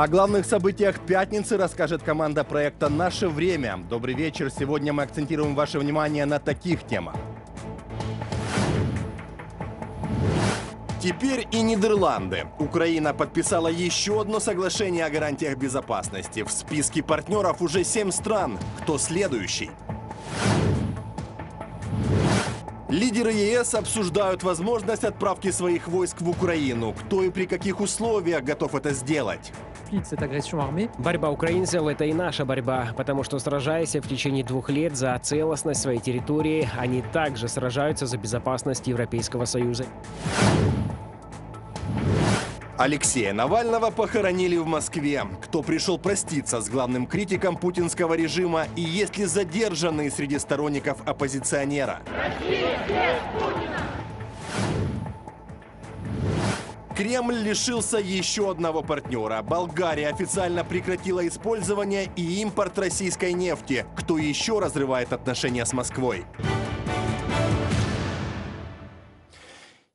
О главных событиях пятницы расскажет команда проекта «Наше время». Добрый вечер. Сегодня мы акцентируем ваше внимание на таких темах. Теперь и Нидерланды. Украина подписала еще одно соглашение о гарантиях безопасности. В списке партнеров уже семь стран. Кто следующий? Лидеры ЕС обсуждают возможность отправки своих войск в Украину. Кто и при каких условиях готов это сделать? Борьба украинцев – это и наша борьба, потому что сражаясь в течение двух лет за целостность своей территории, они также сражаются за безопасность Европейского Союза. Алексея Навального похоронили в Москве. Кто пришел проститься с главным критиком путинского режима и есть ли задержанные среди сторонников оппозиционера? Кремль лишился еще одного партнера. Болгария официально прекратила использование и импорт российской нефти. Кто еще разрывает отношения с Москвой?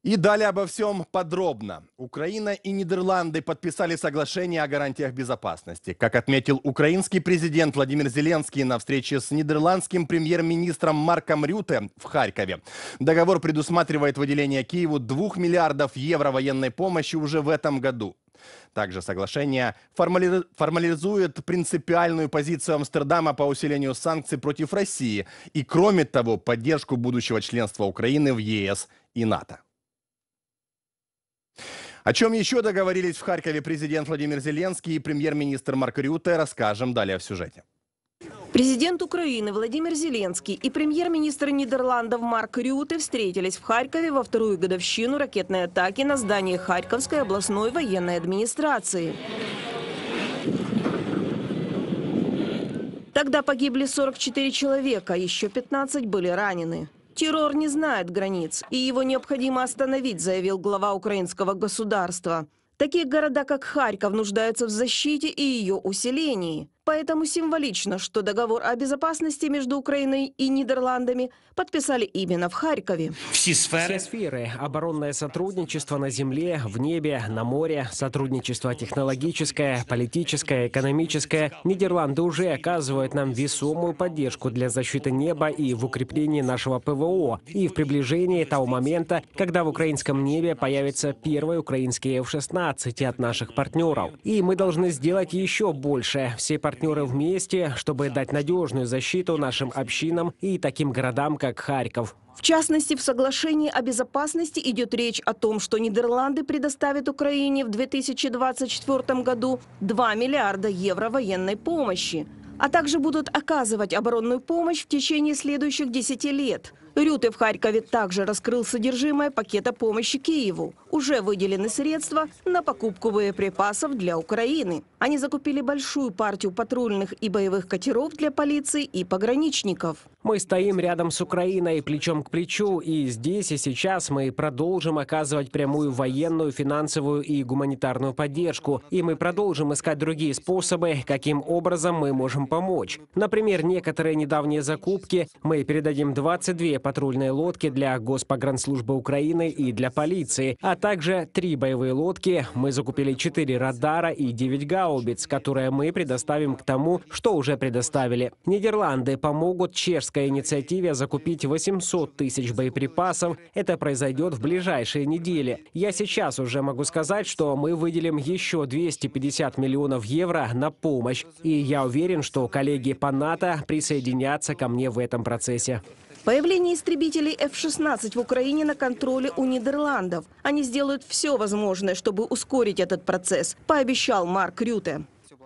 И далее обо всем подробно. Украина и Нидерланды подписали соглашение о гарантиях безопасности. Как отметил украинский президент Владимир Зеленский на встрече с нидерландским премьер-министром Марком Рюте в Харькове, договор предусматривает выделение Киеву 2 миллиардов евро военной помощи уже в этом году. Также соглашение формализует принципиальную позицию Амстердама по усилению санкций против России и, кроме того, поддержку будущего членства Украины в ЕС и НАТО. О чем еще договорились в Харькове президент Владимир Зеленский и премьер-министр Марк Рюте, расскажем далее в сюжете. Президент Украины Владимир Зеленский и премьер-министр Нидерландов Марк Рюте встретились в Харькове во вторую годовщину ракетной атаки на здание Харьковской областной военной администрации. Тогда погибли 44 человека, еще 15 были ранены. Террор не знает границ, и его необходимо остановить, заявил глава украинского государства. Такие города, как Харьков, нуждаются в защите и ее усилении. Поэтому символично, что договор о безопасности между Украиной и Нидерландами подписали именно в Харькове. Все сферы. Все сферы. Оборонное сотрудничество на земле, в небе, на море, сотрудничество технологическое, политическое, экономическое. Нидерланды уже оказывают нам весомую поддержку для защиты неба и в укреплении нашего ПВО, и в приближении того момента, когда в украинском небе появится первый украинский F-16 от наших партнеров. И мы должны сделать еще больше. Все партнеры партнеры вместе, чтобы дать надежную защиту нашим общинам и таким городам, как Харьков. В частности, в соглашении о безопасности идет речь о том, что Нидерланды предоставят Украине в 2024 году 2 миллиарда евро военной помощи, а также будут оказывать оборонную помощь в течение следующих 10 лет – Рюте в Харькове также раскрыл содержимое пакета помощи Киеву. Уже выделены средства на покупку боеприпасов для Украины. Они закупили большую партию патрульных и боевых катеров для полиции и пограничников. Мы стоим рядом с Украиной плечом к плечу, и здесь и сейчас мы продолжим оказывать прямую военную, финансовую и гуманитарную поддержку. И мы продолжим искать другие способы, каким образом мы можем помочь. Например, некоторые недавние закупки мы передадим 22 патрульные лодки для Госпогранслужбы Украины и для полиции, а также три боевые лодки. Мы закупили четыре радара и девять гаубиц, которые мы предоставим к тому, что уже предоставили. Нидерланды помогут чешской инициативе закупить 800 тысяч боеприпасов. Это произойдет в ближайшие недели. Я сейчас уже могу сказать, что мы выделим еще 250 миллионов евро на помощь. И я уверен, что коллеги по НАТО присоединятся ко мне в этом процессе. Появление истребителей F-16 в Украине на контроле у Нидерландов. Они сделают все возможное, чтобы ускорить этот процесс, пообещал Марк Рюте.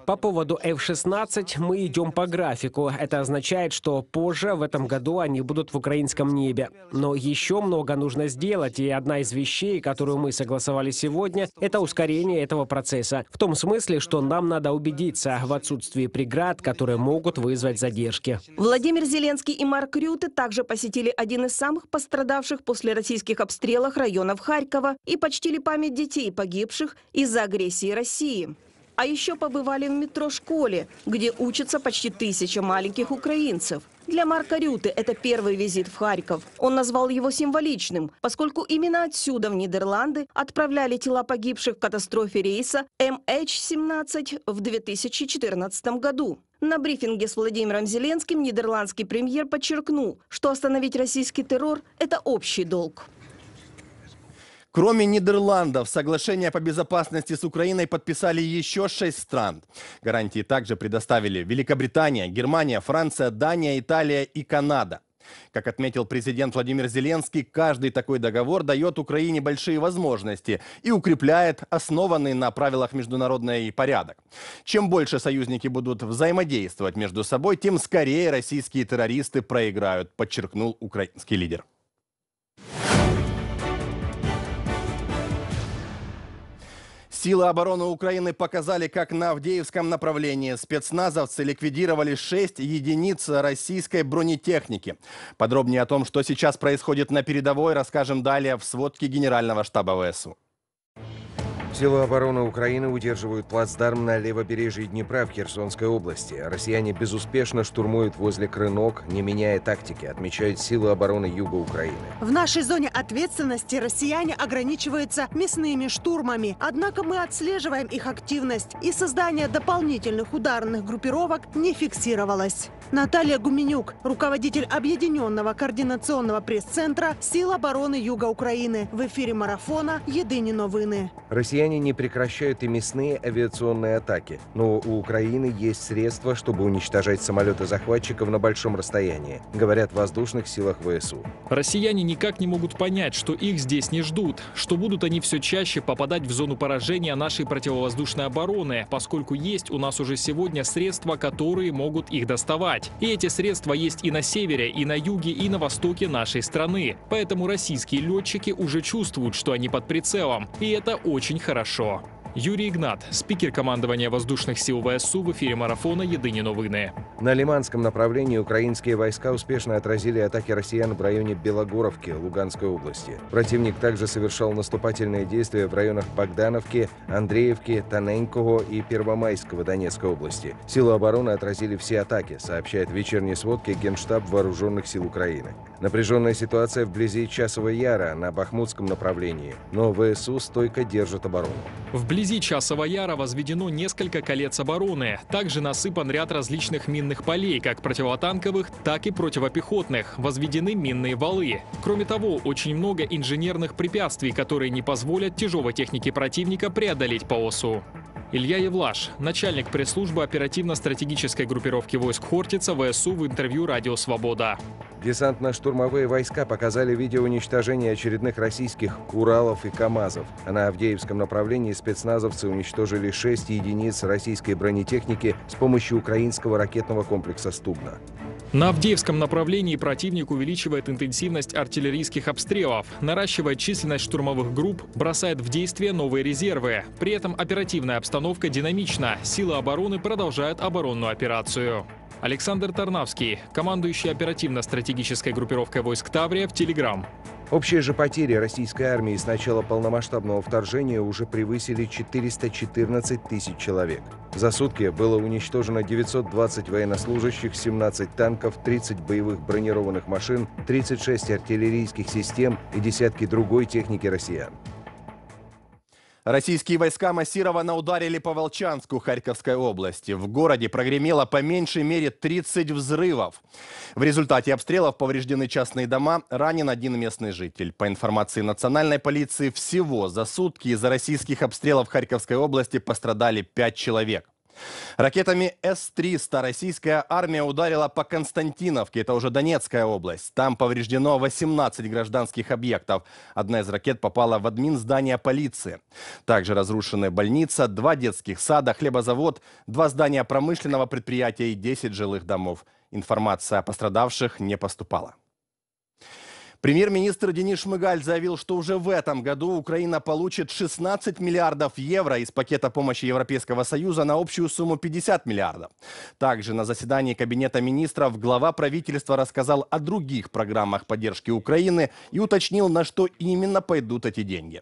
По поводу F-16 мы идем по графику. Это означает, что позже в этом году они будут в украинском небе. Но еще много нужно сделать, и одна из вещей, которую мы согласовали сегодня, это ускорение этого процесса. В том смысле, что нам надо убедиться в отсутствии преград, которые могут вызвать задержки. Владимир Зеленский и Марк Рюте также посетили один из самых пострадавших после российских обстрелов районов Харькова и почтили память детей, погибших из-за агрессии России. А еще побывали в метро-школе, где учатся почти тысяча маленьких украинцев. Для Марка Рюты это первый визит в Харьков. Он назвал его символичным, поскольку именно отсюда в Нидерланды отправляли тела погибших в катастрофе рейса MH17 в 2014 году. На брифинге с Владимиром Зеленским нидерландский премьер подчеркнул, что остановить российский террор – это общий долг. Кроме Нидерландов, соглашение по безопасности с Украиной подписали еще шесть стран. Гарантии также предоставили Великобритания, Германия, Франция, Дания, Италия и Канада. Как отметил президент Владимир Зеленский, каждый такой договор дает Украине большие возможности и укрепляет основанный на правилах международный порядок. Чем больше союзники будут взаимодействовать между собой, тем скорее российские террористы проиграют, подчеркнул украинский лидер. Силы обороны Украины показали, как на Авдеевском направлении спецназовцы ликвидировали 6 единиц российской бронетехники. Подробнее о том, что сейчас происходит на передовой, расскажем далее в сводке Генерального штаба ВСУ. Силы обороны Украины удерживают плацдарм на левобережье Днепра в Херсонской области. Россияне безуспешно штурмуют возле Крынок, не меняя тактики, отмечают силы обороны юга Украины. В нашей зоне ответственности россияне ограничиваются мясными штурмами. Однако мы отслеживаем их активность, и создание дополнительных ударных группировок не фиксировалось. Наталья Гуменюк, руководитель Объединенного координационного пресс-центра Сил обороны Юга Украины. В эфире марафона «Єдині новини». Россияне не прекращают и мясные авиационные атаки, но у Украины есть средства, чтобы уничтожать самолеты захватчиков на большом расстоянии, говорят в воздушных силах ВСУ. Россияне никак не могут понять, что их здесь не ждут, что будут они все чаще попадать в зону поражения нашей противовоздушной обороны, поскольку есть у нас уже сегодня средства, которые могут их доставать. И эти средства есть и на севере, и на юге, и на востоке нашей страны. Поэтому российские летчики уже чувствуют, что они под прицелом. И это очень хорошо хорошо. Юрий Игнат, спикер командования воздушных сил ВСУ в эфире марафона «Єдині новини». На Лиманском направлении украинские войска успешно отразили атаки россиян в районе Белогоровки Луганской области. Противник также совершал наступательные действия в районах Богдановки, Андреевки, Тоненького и Первомайского Донецкой области. Силы обороны отразили все атаки, сообщает в вечерней сводке Генштаб Вооруженных сил Украины. Напряженная ситуация вблизи Часового Яра на Бахмутском направлении, но ВСУ стойко держит оборону. Вблизи Часова Яра возведено несколько колец обороны. Также насыпан ряд различных минных полей, как противотанковых, так и противопехотных. Возведены минные валы. Кроме того, очень много инженерных препятствий, которые не позволят тяжелой технике противника преодолеть полосу. Илья Евлаш, начальник пресс-службы оперативно-стратегической группировки войск Хортица ВСУ в интервью «Радио Свобода». Десантно-штурмовые войска показали видео уничтожения очередных российских «Уралов» и «КамАЗов». А на Авдеевском направлении спецназовцы уничтожили 6 единиц российской бронетехники с помощью украинского ракетного комплекса «Стугна». На Авдеевском направлении противник увеличивает интенсивность артиллерийских обстрелов, наращивает численность штурмовых групп, бросает в действие новые резервы. При этом оперативная обстановка динамична. Силы обороны продолжают оборонную операцию. Александр Тарнавский, командующий оперативно-стратегической группировкой войск Таврия в Телеграм. Общие же потери российской армии с начала полномасштабного вторжения уже превысили 414 тысяч человек. За сутки было уничтожено 920 военнослужащих, 17 танков, 30 боевых бронированных машин, 36 артиллерийских систем и десятки другой техники россиян. Российские войска массированно ударили по Волчанску Харьковской области. В городе прогремело по меньшей мере 30 взрывов. В результате обстрелов повреждены частные дома, ранен один местный житель. По информации национальной полиции, всего за сутки из-за российских обстрелов Харьковской области пострадали 5 человек. Ракетами С-300 российская армия ударила по Константиновке, это уже Донецкая область. Там повреждено 18 гражданских объектов. Одна из ракет попала в админ здания полиции. Также разрушены больница, два детских сада, хлебозавод, два здания промышленного предприятия и 10 жилых домов. Информация о пострадавших не поступала. Премьер-министр Денис Шмыгаль заявил, что уже в этом году Украина получит 16 миллиардов евро из пакета помощи Европейского Союза на общую сумму 50 миллиардов. Также на заседании Кабинета министров глава правительства рассказал о других программах поддержки Украины и уточнил, на что именно пойдут эти деньги.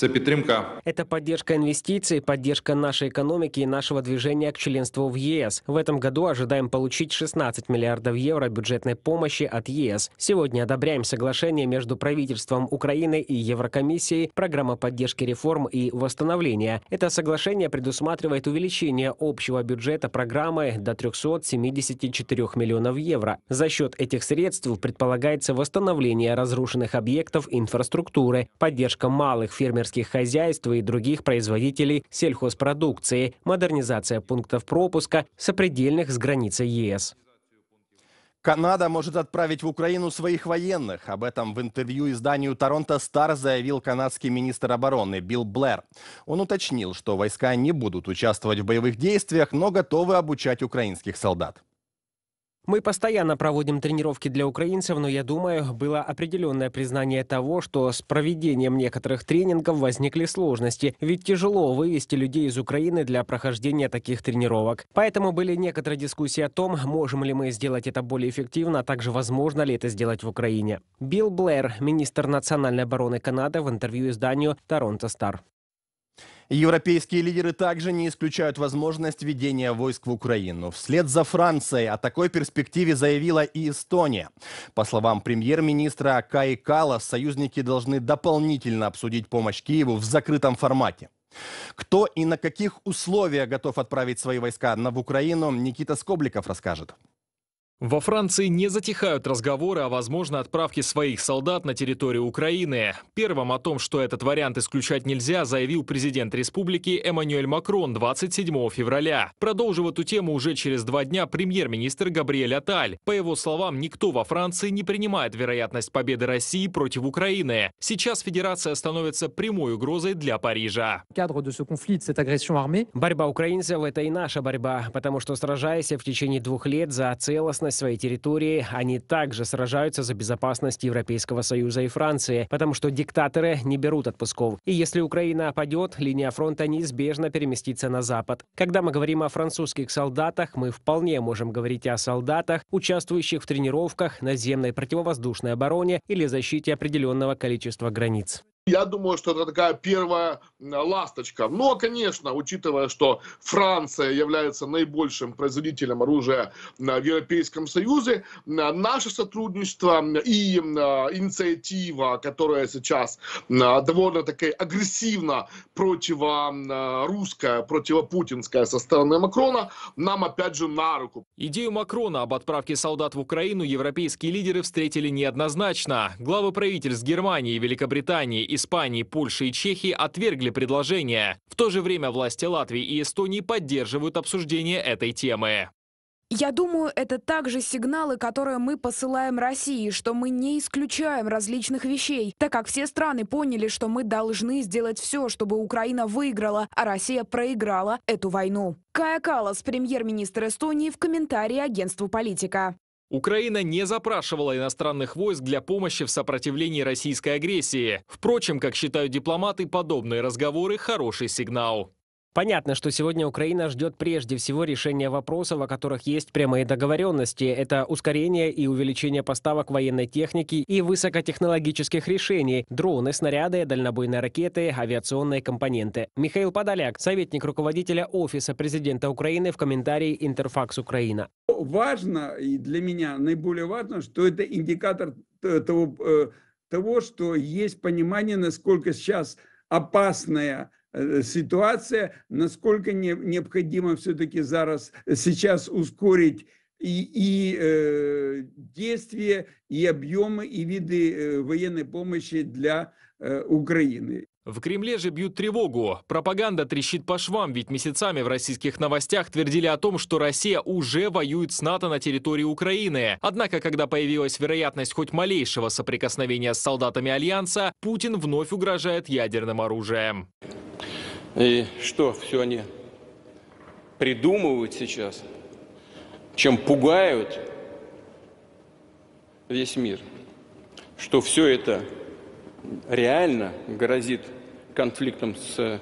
Це підтримка Это поддержка инвестиций, поддержка нашей экономики и нашего движения к членству в ЕС. В этом году ожидаем получить 16 миллиардов евро бюджетной помощи от ЕС. Сегодня одобряем соглашение между правительством Украины и Еврокомиссией программа поддержки реформ и восстановления. Это соглашение предусматривает увеличение общего бюджета программы до 374 миллионов евро. За счет этих средств предполагается восстановление разрушенных объектов инфраструктуры, поддержка малых фермерских хозяйств и других производителей сельхозпродукции, модернизация пунктов пропуска сопредельных с границей ЕС. Канада может отправить в Украину своих военных. Об этом в интервью изданию «Торонто Стар» заявил канадский министр обороны Билл Блэр. Он уточнил, что войска не будут участвовать в боевых действиях, но готовы обучать украинских солдат. Мы постоянно проводим тренировки для украинцев, но я думаю, было определенное признание того, что с проведением некоторых тренингов возникли сложности, ведь тяжело вывести людей из Украины для прохождения таких тренировок. Поэтому были некоторые дискуссии о том, можем ли мы сделать это более эффективно, а также возможно ли это сделать в Украине. Билл Блэр, министр национальной обороны Канады, в интервью изданию «Торонто Стар». Европейские лидеры также не исключают возможность введения войск в Украину. Вслед за Францией о такой перспективе заявила и Эстония. По словам премьер-министра Каи Калас, союзники должны дополнительно обсудить помощь Киеву в закрытом формате. Кто и на каких условиях готов отправить свои войска на в Украину, Никита Скобликов расскажет. Во Франции не затихают разговоры о возможной отправке своих солдат на территорию Украины. Первым о том, что этот вариант исключать нельзя, заявил президент республики Эммануэль Макрон 27 февраля. Продолжив эту тему уже через два дня премьер-министр Габриэль Аталь. По его словам, никто во Франции не принимает вероятность победы России против Украины. Сейчас Федерация становится прямой угрозой для Парижа. Борьба украинцев – это и наша борьба, потому что сражаясь в течение двух лет за целостность своей территории, они также сражаются за безопасность Европейского Союза и Франции, потому что диктаторы не берут отпусков. И если Украина опадет, линия фронта неизбежно переместится на запад. Когда мы говорим о французских солдатах, мы вполне можем говорить о солдатах, участвующих в тренировках, наземной противовоздушной обороне или защите определенного количества границ. Я думаю, что это такая первая ласточка. Но, конечно, учитывая, что Франция является наибольшим производителем оружия в Европейском Союзе, наше сотрудничество и м, инициатива, которая сейчас м, довольно-таки агрессивно противорусская, противопутинская со стороны Макрона, нам опять же на руку. Идею Макрона об отправке солдат в Украину европейские лидеры встретили неоднозначно. Главы правительств Германии, Великобритании, Испании, Польши и Чехии отвергли предложение. В то же время власти Латвии и Эстонии поддерживают обсуждение этой темы. Я думаю, это также сигналы, которые мы посылаем России, что мы не исключаем различных вещей, так как все страны поняли, что мы должны сделать все, чтобы Украина выиграла, а Россия проиграла эту войну. Кая Калас, премьер-министр Эстонии, в комментарии агентству «Политика». Украина не запрашивала иностранных войск для помощи в сопротивлении российской агрессии. Впрочем, как считают дипломаты, подобные разговоры – хороший сигнал. Понятно, что сегодня Украина ждет прежде всего решения вопросов, о которых есть прямые договоренности. Это ускорение и увеличение поставок военной техники и высокотехнологических решений, дроны, снаряды, дальнобойные ракеты, авиационные компоненты. Михаил Подоляк, советник руководителя Офиса президента Украины в комментарии «Интерфакс Украина». Важно, и для меня наиболее важно, что это индикатор того, э, того, что есть понимание, насколько сейчас опасная ситуация, насколько не- необходимо все-таки зараз сейчас ускорить и, и э, действия, и объемы, и виды э, военной помощи для э, Украины. В Кремле же бьют тревогу. Пропаганда трещит по швам, ведь месяцами в российских новостях твердили о том, что Россия уже воюет с НАТО на территории Украины. Однако, когда появилась вероятность хоть малейшего соприкосновения с солдатами Альянса, Путин вновь угрожает ядерным оружием. И что все они придумывают сейчас, чем пугают весь мир, что все это реально грозит конфликтом с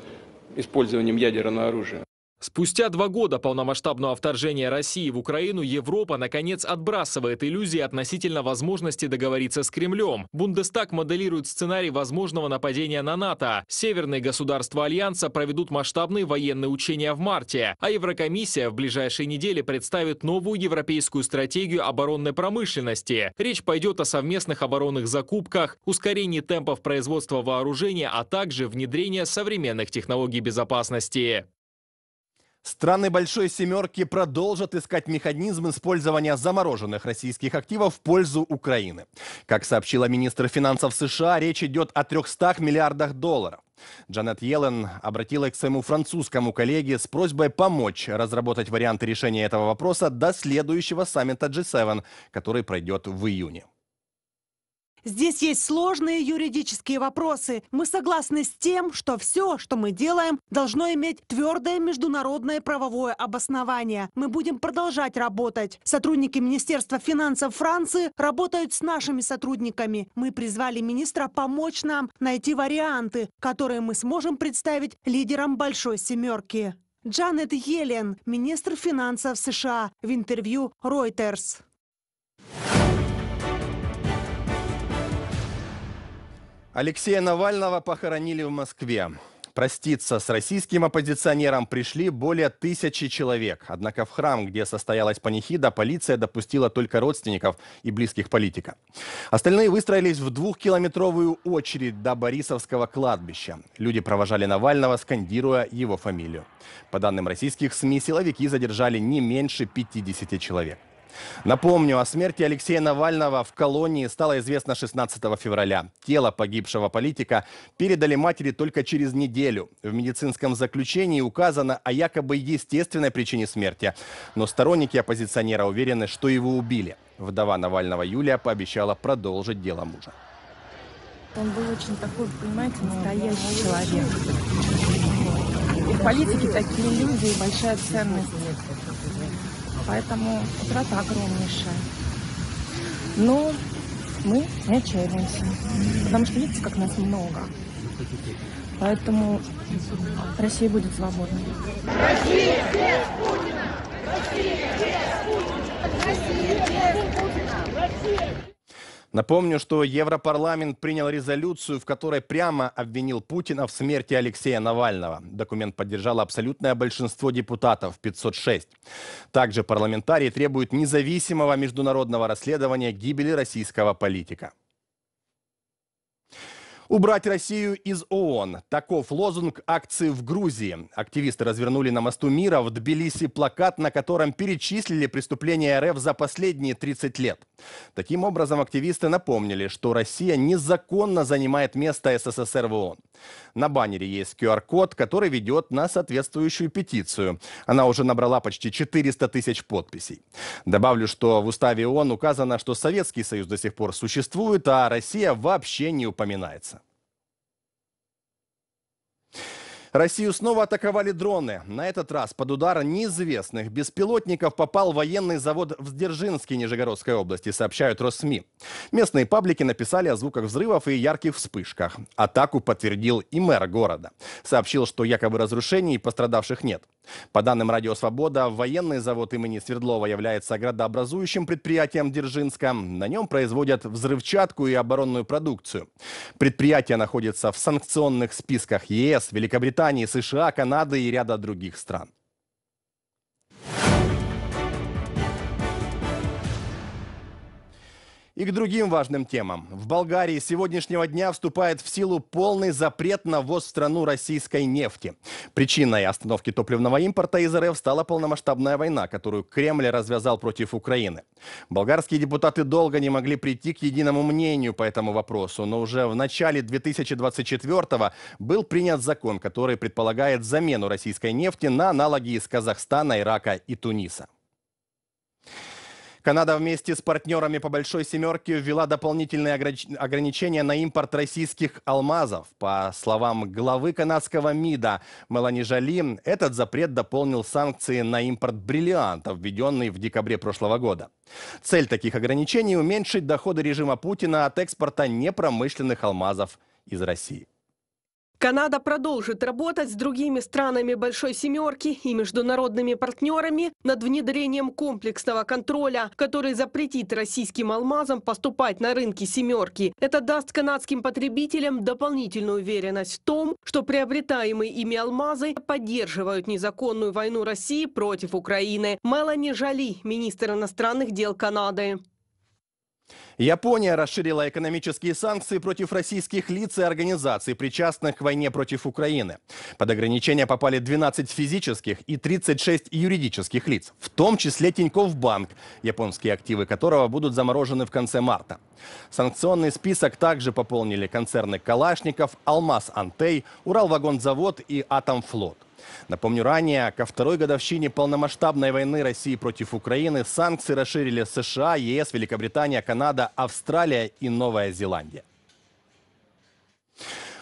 использованием ядерного оружия. Спустя два года полномасштабного вторжения России в Украину Европа, наконец, отбрасывает иллюзии относительно возможности договориться с Кремлем. Бундестаг моделирует сценарий возможного нападения на НАТО. Северные государства Альянса проведут масштабные военные учения в марте, а Еврокомиссия в ближайшие недели представит новую европейскую стратегию оборонной промышленности. Речь пойдет о совместных оборонных закупках, ускорении темпов производства вооружения, а также внедрения современных технологий безопасности. Страны Большой Семерки продолжат искать механизм использования замороженных российских активов в пользу Украины. Как сообщила министр финансов США, речь идет о 300 миллиардах долларов. Джанет Йеллен обратилась к своему французскому коллеге с просьбой помочь разработать варианты решения этого вопроса до следующего саммита G7, который пройдет в июне. Здесь есть сложные юридические вопросы. Мы согласны с тем, что все, что мы делаем, должно иметь твердое международное правовое обоснование. Мы будем продолжать работать. Сотрудники Министерства финансов Франции работают с нашими сотрудниками. Мы призвали министра помочь нам найти варианты, которые мы сможем представить лидерам Большой Семерки. Джанет Йеллен, министр финансов США, в интервью Reuters. Алексея Навального похоронили в Москве. Проститься с российским оппозиционером пришли более тысячи человек. Однако в храм, где состоялась панихида, полиция допустила только родственников и близких политика. Остальные выстроились в двухкилометровую очередь до Борисовского кладбища. Люди провожали Навального, скандируя его фамилию. По данным российских СМИ, силовики задержали не меньше 50 человек. Напомню, о смерти Алексея Навального в колонии стало известно 16 февраля. Тело погибшего политика передали матери только через неделю. В медицинском заключении указано о якобы естественной причине смерти. Но сторонники оппозиционера уверены, что его убили. Вдова Навального Юлия пообещала продолжить дело мужа. Он был очень такой, понимаете, настоящий человек. И в политике такие люди, большая ценность. Поэтому утрата огромнейшая. Но мы не отчаиваемся. Потому что видите, как нас много. Поэтому Россия будет свободной. Россия без Путина! Россия без Путина! Россия без Путина! Россия! Напомню, что Европарламент принял резолюцию, в которой прямо обвинил Путина в смерти Алексея Навального. Документ поддержало абсолютное большинство депутатов – 506. Также парламентарии требуют независимого международного расследования гибели российского политика. Убрать Россию из ООН. Таков лозунг акции в Грузии. Активисты развернули на мосту мира в Тбилиси плакат, на котором перечислили преступления РФ за последние 30 лет. Таким образом, активисты напомнили, что Россия незаконно занимает место СССР в ООН. На баннере есть QR-код, который ведет на соответствующую петицию. Она уже набрала почти 400 тысяч подписей. Добавлю, что в уставе ООН указано, что Советский Союз до сих пор существует, а Россия вообще не упоминается. Россию снова атаковали дроны. На этот раз под удар неизвестных беспилотников попал военный завод в Сдержинске Нижегородской области, сообщают Россми. Местные паблики написали о звуках взрывов и ярких вспышках. Атаку подтвердил и мэр города. Сообщил, что якобы разрушений и пострадавших нет. По данным Радио Свобода, военный завод имени Свердлова является градообразующим предприятием Дзержинска. На нем производят взрывчатку и оборонную продукцию. Предприятие находится в санкционных списках ЕС, Великобритании, Великобритании, США, Канады и ряда других стран. И к другим важным темам. В Болгарии с сегодняшнего дня вступает в силу полный запрет на ввоз в страну российской нефти. Причиной остановки топливного импорта из РФ стала полномасштабная война, которую Кремль развязал против Украины. Болгарские депутаты долго не могли прийти к единому мнению по этому вопросу, но уже в начале 2024 был принят закон, который предполагает замену российской нефти на аналоги из Казахстана, Ирака и Туниса. Канада вместе с партнерами по Большой Семерке ввела дополнительные ограничения на импорт российских алмазов. По словам главы канадского МИДа Мелани Жали, этот запрет дополнил санкции на импорт бриллиантов, введенный в декабре прошлого года. Цель таких ограничений – уменьшить доходы режима Путина от экспорта непромышленных алмазов из России. Канада продолжит работать с другими странами Большой Семерки и международными партнерами над внедрением комплексного контроля, который запретит российским алмазам поступать на рынки Семерки. Это даст канадским потребителям дополнительную уверенность в том, что приобретаемые ими алмазы поддерживают незаконную войну России против Украины. Мелани Жали, министр иностранных дел Канады. Япония расширила экономические санкции против российских лиц и организаций, причастных к войне против Украины. Под ограничения попали 12 физических и 36 юридических лиц, в том числе Тинькофф Банк, японские активы которого будут заморожены в конце марта. Санкционный список также пополнили концерны «Калашников», «Алмаз Антей», «Уралвагонзавод» и «Атомфлот». Напомню, ранее, ко второй годовщине полномасштабной войны России против Украины санкции расширили США, ЕС, Великобритания, Канада, Австралия и Новая Зеландия.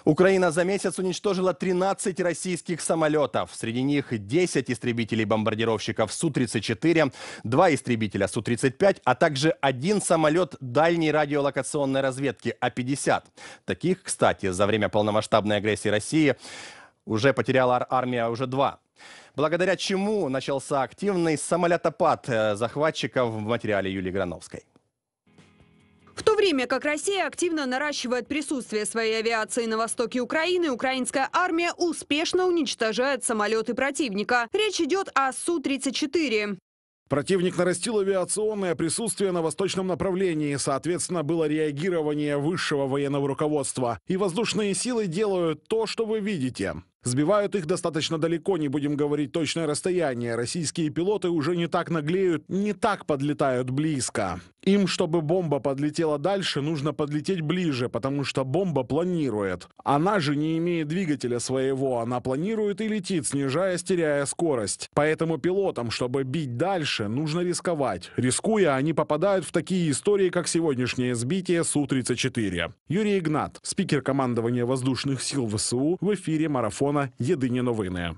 Украина за месяц уничтожила 13 российских самолетов. Среди них 10 истребителей-бомбардировщиков Су-34, 2 истребителя Су-35, а также один самолет дальней радиолокационной разведки А-50. Таких, кстати, за время полномасштабной агрессии России уже потеряла армия уже два. Благодаря чему начался активный самолетопад э, захватчиков в материале Юлии Грановской. В то время как Россия активно наращивает присутствие своей авиации на востоке Украины, украинская армия успешно уничтожает самолеты противника. Речь идет о Су-34. Противник нарастил авиационное присутствие на восточном направлении, соответственно, было реагирование высшего военного руководства. И воздушные силы делают то, что вы видите. Сбивают их достаточно далеко, не будем говорить точное расстояние. Российские пилоты уже не так наглеют, не так подлетают близко. Им, чтобы бомба подлетела дальше, нужно подлететь ближе, потому что бомба планирует. Она же не имеет двигателя своего, она планирует и летит, снижая, теряя скорость. Поэтому пилотам, чтобы бить дальше, нужно рисковать. Рискуя, они попадают в такие истории, как сегодняшнее сбитие Су-34. Юрий Игнат, спикер командования воздушных сил ВСУ, в эфире марафона «Єдині новини».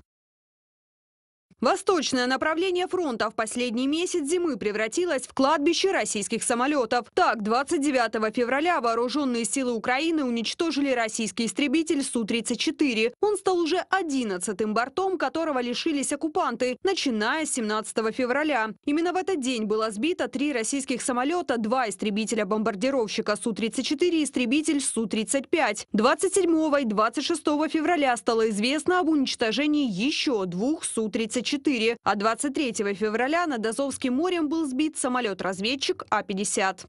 Восточное направление фронта в последний месяц зимы превратилось в кладбище российских самолетов. Так, 29 февраля вооруженные силы Украины уничтожили российский истребитель Су-34. Он стал уже 11-м бортом, которого лишились оккупанты, начиная с 17 февраля. Именно в этот день было сбито три российских самолета, два истребителя-бомбардировщика Су-34 и истребитель Су-35. 27 и 26 февраля стало известно об уничтожении еще двух Су-34. 4 а 23 февраля над Азовским морем был сбит самолет-разведчик А-50.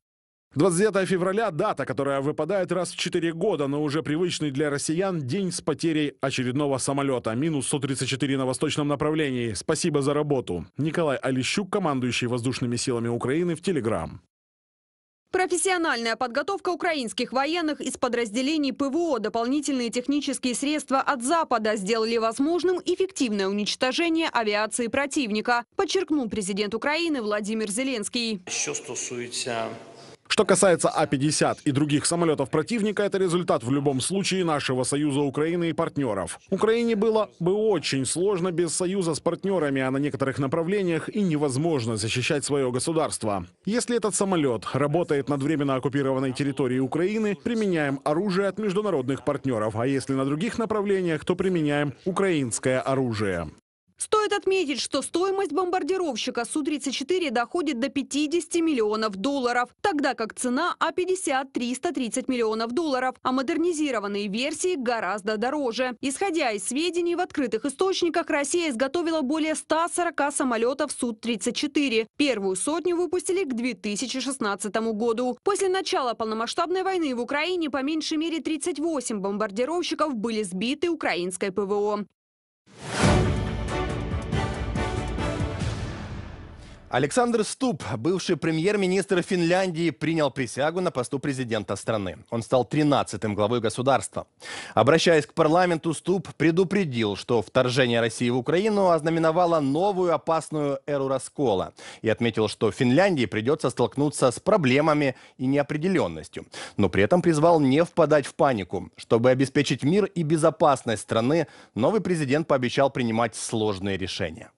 29 февраля – дата, которая выпадает раз в 4 года, но уже привычный для россиян день с потерей очередного самолета. Минус 134 на восточном направлении. Спасибо за работу. Николай Алищук, командующий воздушными силами Украины в Телеграм. Профессиональная подготовка украинских военных из подразделений ПВО, дополнительные технические средства от Запада сделали возможным эффективное уничтожение авиации противника, подчеркнул президент Украины Владимир Зеленский. Что стосуется что касается А-50 и других самолетов противника, это результат в любом случае нашего союза Украины и партнеров. Украине было бы очень сложно без союза с партнерами, а на некоторых направлениях и невозможно защищать свое государство. Если этот самолет работает над временно оккупированной территорией Украины, применяем оружие от международных партнеров, а если на других направлениях, то применяем украинское оружие. Стоит отметить, что стоимость бомбардировщика Су-34 доходит до 50 миллионов долларов, тогда как цена А-50 – 330 миллионов долларов, а модернизированные версии гораздо дороже. Исходя из сведений, в открытых источниках Россия изготовила более 140 самолетов Су-34. Первую сотню выпустили к 2016 году. После начала полномасштабной войны в Украине по меньшей мере 38 бомбардировщиков были сбиты украинской ПВО. Александр Ступ, бывший премьер-министр Финляндии, принял присягу на посту президента страны. Он стал 13-м главой государства. Обращаясь к парламенту, Ступ предупредил, что вторжение России в Украину ознаменовало новую опасную эру раскола. И отметил, что Финляндии придется столкнуться с проблемами и неопределенностью. Но при этом призвал не впадать в панику. Чтобы обеспечить мир и безопасность страны, новый президент пообещал принимать сложные решения.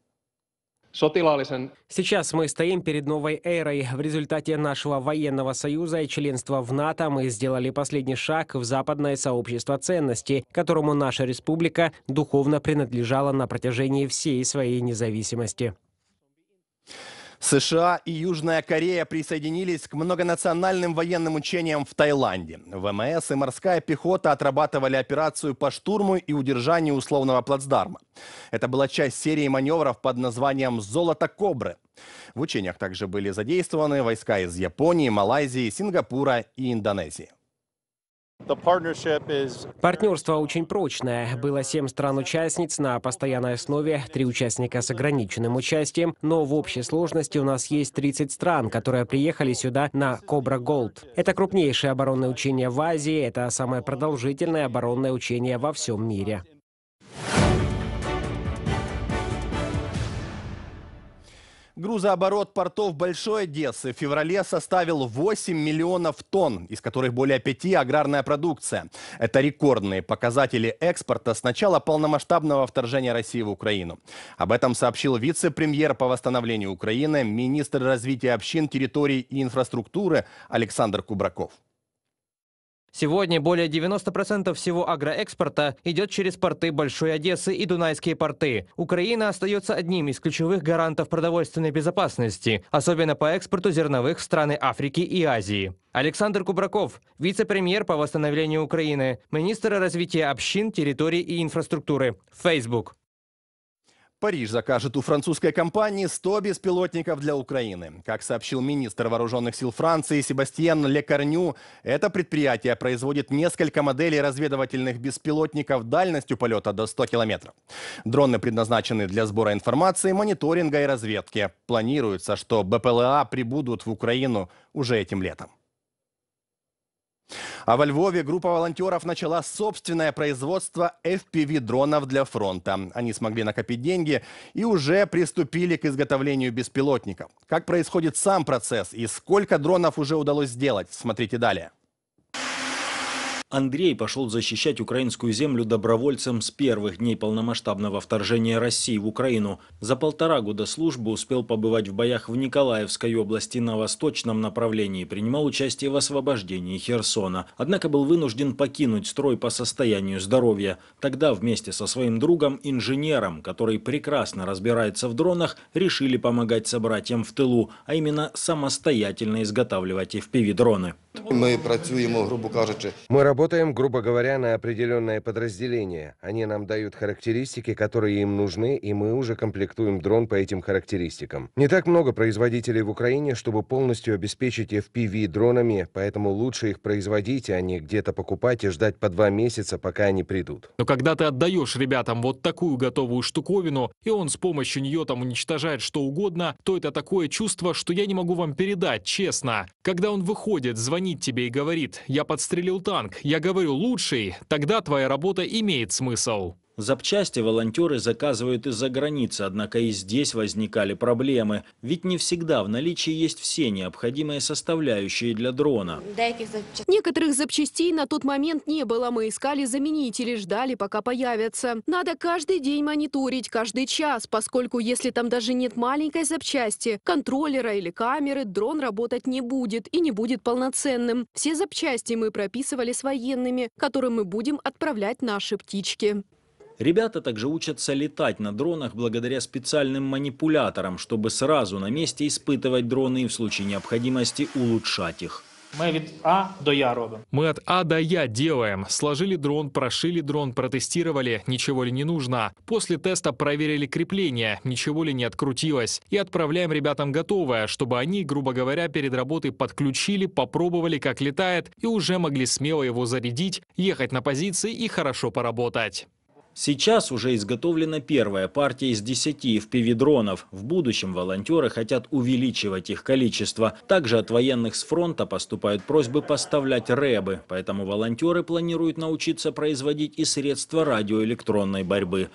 Сейчас мы стоим перед новой эрой. В результате нашего военного союза и членства в НАТО мы сделали последний шаг в западное сообщество ценностей, которому наша республика духовно принадлежала на протяжении всей своей независимости. США и Южная Корея присоединились к многонациональным военным учениям в Таиланде. ВМС и морская пехота отрабатывали операцию по штурму и удержанию условного плацдарма. Это была часть серии маневров под названием «Золото Кобры». В учениях также были задействованы войска из Японии, Малайзии, Сингапура и Индонезии. Партнерство очень прочное. Было семь стран-участниц на постоянной основе, три участника с ограниченным участием, но в общей сложности у нас есть 30 стран, которые приехали сюда на Кобра Голд. Это крупнейшее оборонное учение в Азии, это самое продолжительное оборонное учение во всем мире. Грузооборот портов Большой Одессы в феврале составил 8 миллионов тонн, из которых более 5 аграрная продукция. Это рекордные показатели экспорта с начала полномасштабного вторжения России в Украину. Об этом сообщил вице-премьер по восстановлению Украины, министр развития общин, территорий и инфраструктуры Александр Кубраков. Сегодня более 90% всего агроэкспорта идет через порты Большой Одессы и Дунайские порты. Украина остается одним из ключевых гарантов продовольственной безопасности, особенно по экспорту зерновых в страны Африки и Азии. Александр Кубраков, вице-премьер по восстановлению Украины, министр развития общин, территорий и инфраструктуры. Facebook. Париж закажет у французской компании 100 беспилотников для Украины. Как сообщил министр вооруженных сил Франции Себастьян Лекарню, это предприятие производит несколько моделей разведывательных беспилотников дальностью полета до 100 километров. Дроны предназначены для сбора информации, мониторинга и разведки. Планируется, что БПЛА прибудут в Украину уже этим летом. А во Львове группа волонтеров начала собственное производство FPV-дронов для фронта. Они смогли накопить деньги и уже приступили к изготовлению беспилотников. Как происходит сам процесс и сколько дронов уже удалось сделать, смотрите далее. Андрей пошел защищать украинскую землю добровольцем с первых дней полномасштабного вторжения России в Украину. За полтора года службы успел побывать в боях в Николаевской области на восточном направлении, принимал участие в освобождении Херсона. Однако был вынужден покинуть строй по состоянию здоровья. Тогда вместе со своим другом, инженером, который прекрасно разбирается в дронах, решили помогать собратьям в тылу, а именно самостоятельно изготавливать FPV-дроны. Мы працюємо, грубо кажучи. Мы работаем, грубо говоря, на определенное подразделение. Они нам дают характеристики, которые им нужны, и мы уже комплектуем дрон по этим характеристикам. Не так много производителей в Украине, чтобы полностью обеспечить FPV дронами, поэтому лучше их производить, а не где-то покупать и ждать по два месяца, пока они придут. Но когда ты отдаешь ребятам вот такую готовую штуковину, и он с помощью нее там уничтожает что угодно, то это такое чувство, что я не могу вам передать, честно. Когда он выходит, звонит тебе и говорит «я подстрелил танк», я говорю «лучший», тогда твоя работа имеет смысл. Запчасти волонтеры заказывают из-за границы, однако и здесь возникали проблемы. Ведь не всегда в наличии есть все необходимые составляющие для дрона. Некоторых запчастей на тот момент не было. Мы искали заменители, ждали, пока появятся. Надо каждый день мониторить, каждый час, поскольку если там даже нет маленькой запчасти, контроллера или камеры, дрон работать не будет и не будет полноценным. Все запчасти мы прописывали с военными, которым мы будем отправлять наши птички. Ребята также учатся летать на дронах благодаря специальным манипуляторам, чтобы сразу на месте испытывать дроны и в случае необходимости улучшать их. Ми від А до Я робимо. Мы от А до Я делаем. Сложили дрон, прошили дрон, протестировали, ничего ли не нужно. После теста проверили крепление, ничего ли не открутилось. И отправляем ребятам готовое, чтобы они, грубо говоря, перед работой подключили, попробовали, как летает, и уже могли смело его зарядить, ехать на позиции и хорошо поработать. Сейчас уже изготовлена первая партия из 10 FPV-дронов. В будущем волонтеры хотят увеличивать их количество. Также от военных с фронта поступают просьбы поставлять рэбы, поэтому волонтеры планируют научиться производить и средства радиоэлектронной борьбы.